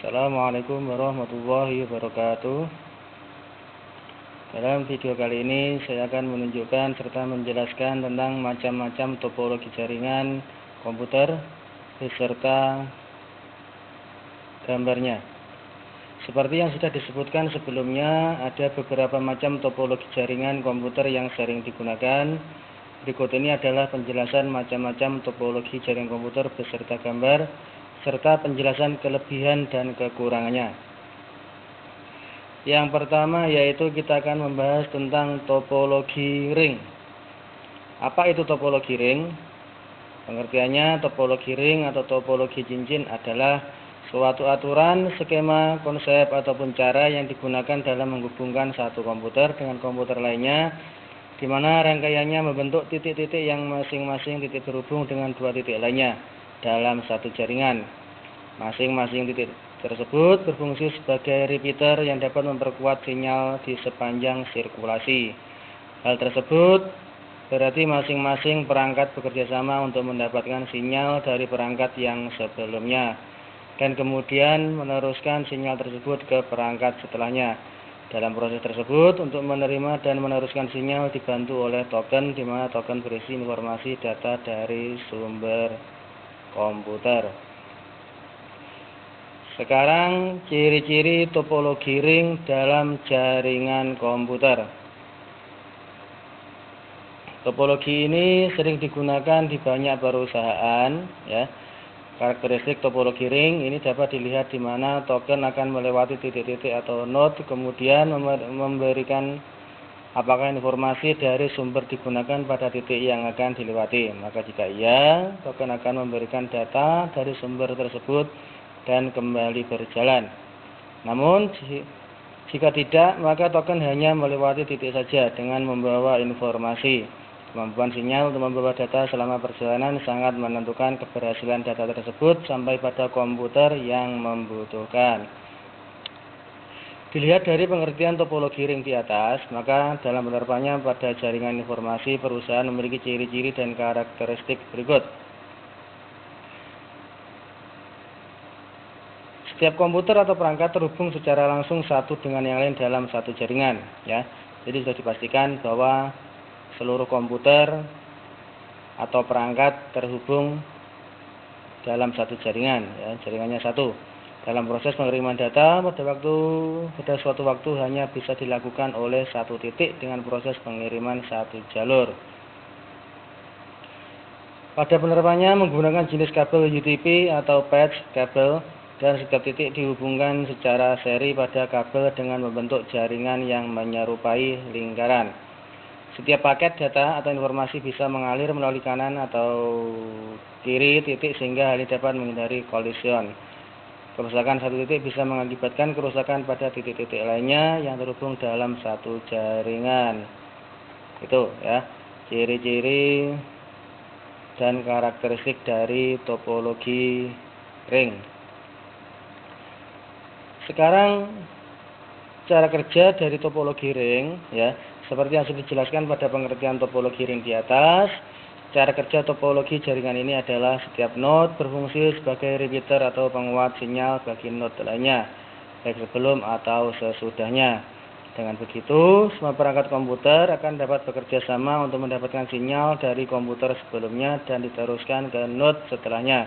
Assalamualaikum warahmatullahi wabarakatuh. Dalam video kali ini saya akan menunjukkan serta menjelaskan tentang macam-macam topologi jaringan komputer beserta gambarnya. Seperti yang sudah disebutkan sebelumnya ada beberapa macam topologi jaringan komputer yang sering digunakan. Berikut ini adalah penjelasan macam-macam topologi jaringan komputer beserta gambar serta penjelasan kelebihan dan kekurangannya. Yang pertama yaitu kita akan membahas tentang topologi ring. Apa itu topologi ring? Pengertiannya topologi ring atau topologi cincin adalah suatu aturan, skema, konsep ataupun cara yang digunakan dalam menghubungkan satu komputer dengan komputer lainnya di mana rangkaiannya membentuk titik-titik yang masing-masing titik berhubung dengan dua titik lainnya dalam satu jaringan. Masing-masing titik tersebut berfungsi sebagai repeater yang dapat memperkuat sinyal di sepanjang sirkulasi. Hal tersebut berarti masing-masing perangkat bekerja sama untuk mendapatkan sinyal dari perangkat yang sebelumnya dan kemudian meneruskan sinyal tersebut ke perangkat setelahnya. Dalam proses tersebut, untuk menerima dan meneruskan sinyal dibantu oleh token, di mana token berisi informasi data dari sumber komputer. Sekarang ciri-ciri topologi ring dalam jaringan komputer. Topologi ini sering digunakan di banyak perusahaan ya. Karakteristik topologi ring ini dapat dilihat di mana token akan melewati titik-titik atau node kemudian memberikan apakah informasi dari sumber digunakan pada titik yang akan dilewati. Maka jika iya, token akan memberikan data dari sumber tersebut dan kembali berjalan. Namun, jika tidak, maka token hanya melewati titik saja dengan membawa informasi. Kemampuan sinyal untuk membawa data selama perjalanan sangat menentukan keberhasilan data tersebut sampai pada komputer yang membutuhkan. Dilihat dari pengertian topologi ring di atas, maka dalam penerapannya pada jaringan informasi perusahaan memiliki ciri-ciri dan karakteristik berikut. Setiap komputer atau perangkat terhubung secara langsung satu dengan yang lain dalam satu jaringan, ya. Jadi sudah dipastikan bahwa seluruh komputer atau perangkat terhubung dalam satu jaringan, ya, jaringannya satu. Dalam proses pengiriman data pada waktu pada suatu waktu hanya bisa dilakukan oleh satu titik dengan proses pengiriman satu jalur. Pada penerapannya menggunakan jenis kabel UTP atau patch kabel dan setiap titik dihubungkan secara seri pada kabel dengan membentuk jaringan yang menyerupai lingkaran. Setiap paket data atau informasi bisa mengalir melalui kanan atau kiri titik sehingga hal ini dapat menghindari kolision. Kerusakan satu titik bisa mengakibatkan kerusakan pada titik-titik lainnya yang terhubung dalam satu jaringan. Itu ya, ciri-ciri dan karakteristik dari topologi ring. Sekarang cara kerja dari topologi ring ya, seperti yang sudah dijelaskan pada pengertian topologi ring di atas. Cara kerja topologi jaringan ini adalah setiap node berfungsi sebagai repeater atau penguat sinyal bagi node lainnya, baik sebelum atau sesudahnya. Dengan begitu, semua perangkat komputer akan dapat bekerja sama untuk mendapatkan sinyal dari komputer sebelumnya dan diteruskan ke node setelahnya.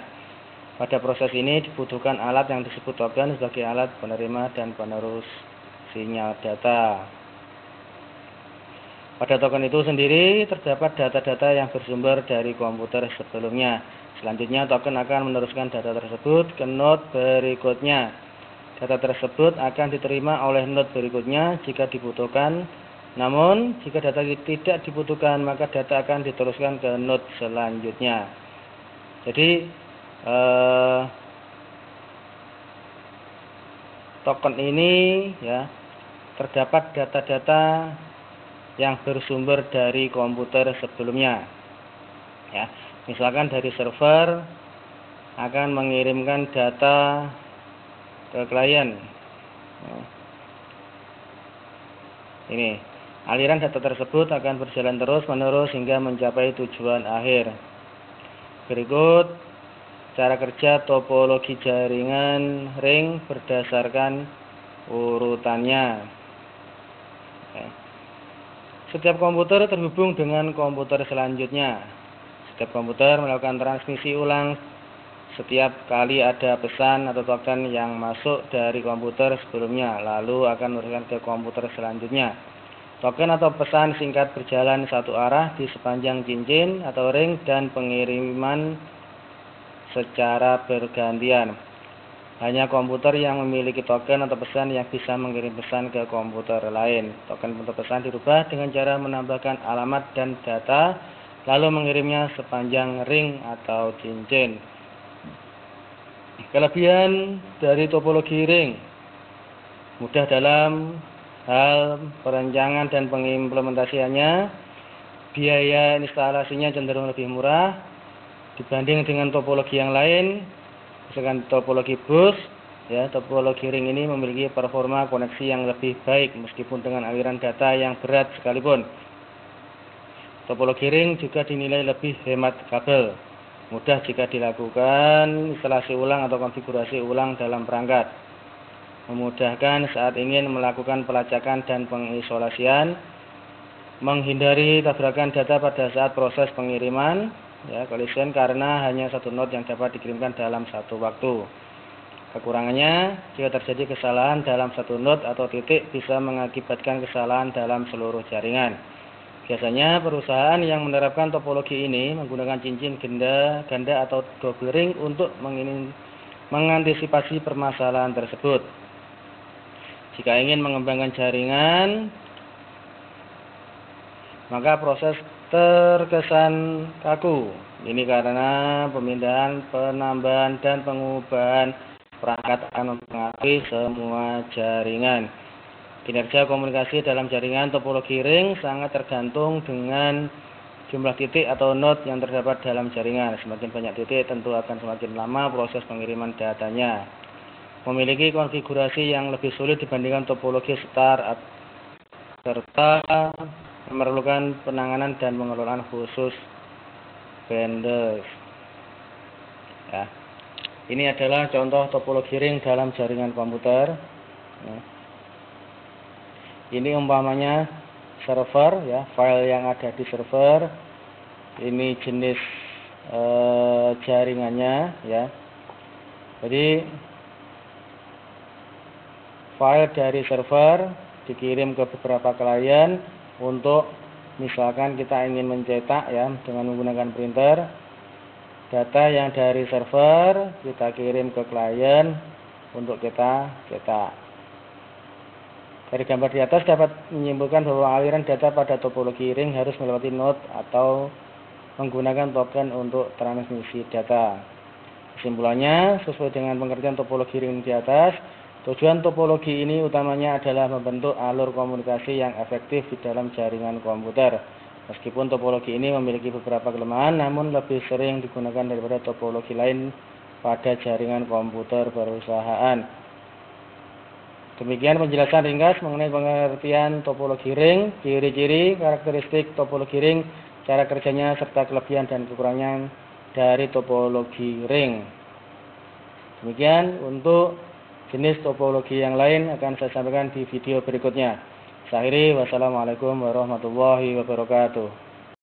Pada proses ini dibutuhkan alat yang disebut token sebagai alat penerima dan penerus sinyal data. Pada token itu sendiri terdapat data-data yang bersumber dari komputer sebelumnya. Selanjutnya token akan meneruskan data tersebut ke node berikutnya. Data tersebut akan diterima oleh node berikutnya jika dibutuhkan. Namun, jika data tidak dibutuhkan, maka data akan diteruskan ke node selanjutnya. Jadi, eh, token ini ya terdapat data-data yang bersumber dari komputer sebelumnya. Ya, misalkan dari server akan mengirimkan data ke klien. Ya. Ini, aliran data tersebut akan berjalan terus menerus hingga mencapai tujuan akhir. Berikut cara kerja topologi jaringan ring berdasarkan urutannya. Setiap komputer terhubung dengan komputer selanjutnya. Setiap komputer melakukan transmisi ulang setiap kali ada pesan atau token yang masuk dari komputer sebelumnya, lalu akan meneruskan ke komputer selanjutnya. Token atau pesan singkat berjalan satu arah di sepanjang cincin atau ring dan pengiriman secara bergantian. Hanya komputer yang memiliki token atau pesan yang bisa mengirim pesan ke komputer lain. Token atau pesan dirubah dengan cara menambahkan alamat dan data, lalu mengirimnya sepanjang ring atau cincin. Kelebihan dari topologi ring mudah dalam hal perencanaan dan pengimplementasiannya, biaya instalasinya cenderung lebih murah dibanding dengan topologi yang lain misalkan topologi bus ya topologi ring ini memiliki performa koneksi yang lebih baik meskipun dengan aliran data yang berat sekalipun. Topologi ring juga dinilai lebih hemat kabel mudah jika dilakukan instalasi ulang atau konfigurasi ulang dalam perangkat. Memudahkan saat ingin melakukan pelacakan dan pengisolasian menghindari tabrakan data pada saat proses pengiriman ya collision karena hanya satu node yang dapat dikirimkan dalam satu waktu. Kekurangannya, jika terjadi kesalahan dalam satu node atau titik bisa mengakibatkan kesalahan dalam seluruh jaringan. Biasanya perusahaan yang menerapkan topologi ini menggunakan cincin ganda, ganda atau double ring untuk mengantisipasi permasalahan tersebut. Jika ingin mengembangkan jaringan, maka proses terkesan kaku. Ini karena pemindahan, penambahan, dan pengubahan perangkat akan mempengaruhi semua jaringan. Kinerja komunikasi dalam jaringan topologi ring sangat tergantung dengan jumlah titik atau node yang terdapat dalam jaringan. Semakin banyak titik tentu akan semakin lama proses pengiriman datanya. Memiliki konfigurasi yang lebih sulit dibandingkan topologi star serta memerlukan penanganan dan pengelolaan khusus vendors. Ya. Ini adalah contoh topologi ring dalam jaringan komputer. Ya. Ini umpamanya server ya, file yang ada di server. Ini jenis e, jaringannya ya. Jadi file dari server dikirim ke beberapa klien untuk misalkan kita ingin mencetak ya dengan menggunakan printer data yang dari server kita kirim ke klien untuk kita cetak dari gambar di atas dapat menyimpulkan bahwa aliran data pada topologi ring harus melewati node atau menggunakan token untuk transmisi data. Kesimpulannya, sesuai dengan pengertian topologi ring di atas, Tujuan topologi ini utamanya adalah membentuk alur komunikasi yang efektif di dalam jaringan komputer. Meskipun topologi ini memiliki beberapa kelemahan, namun lebih sering digunakan daripada topologi lain pada jaringan komputer perusahaan. Demikian penjelasan ringkas mengenai pengertian topologi ring, ciri-ciri, karakteristik topologi ring, cara kerjanya, serta kelebihan dan kekurangan dari topologi ring. Demikian untuk jenis topologi yang lain akan saya sampaikan di video berikutnya. Saya wassalamualaikum warahmatullahi wabarakatuh.